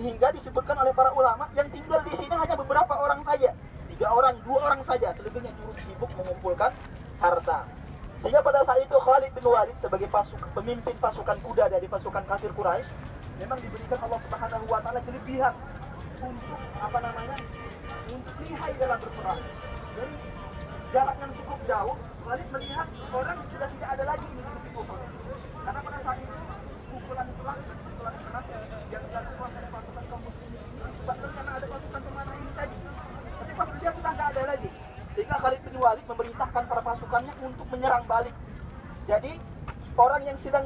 Sehingga disebutkan oleh para ulama yang tinggal di sini hanya beberapa orang saja. Tiga orang, dua orang saja. Selebihnya turut sibuk mengumpulkan harta. Sehingga pada saat itu Khalid bin Walid sebagai pasuk, pemimpin pasukan kuda dari pasukan kafir Quraisy memang diberikan Allah Subhanahu wa taala kelebihan untuk apa namanya? untuk lihai dalam berperang. Dari jarak yang cukup jauh, Khalid melihat orang sudah tidak ada lagi menutupi pukul. Karena pada saat itu pukulan pukulan pukulan keras yang dilakukan dia sudah tidak ada lagi. Sehingga Khalid bin Walid memerintahkan para pasukannya untuk menyerang balik. Jadi orang yang sedang